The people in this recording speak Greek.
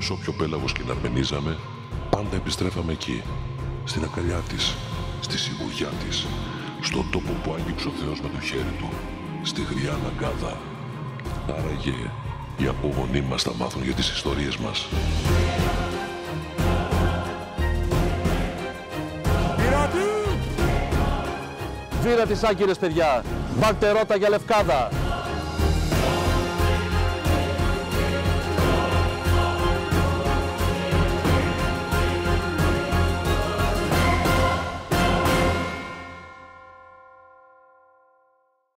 σε όποιο πέλαγος και να αρμενίζαμε, πάντα επιστρέφαμε εκεί, στην αγκαλιά της, στη σιγουριά της, στον τόπο που άγγιξε ο Θεός με το χέρι του, στη γριά αναγκάδα. Άραγε, οι απογονοί μας θα μάθουν για τις ιστορίες μας. Βίρα τις Άγκυρες, παιδιά. Μπακτερότα για Λευκάδα.